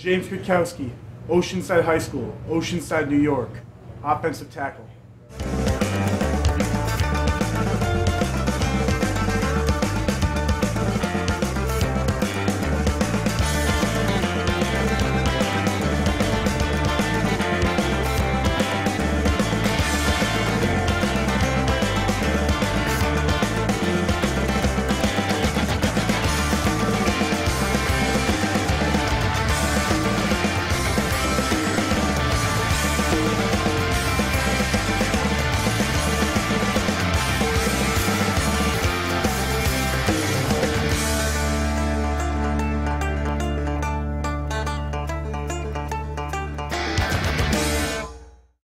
James Kutkowski, Oceanside High School, Oceanside, New York, offensive tackle.